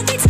what they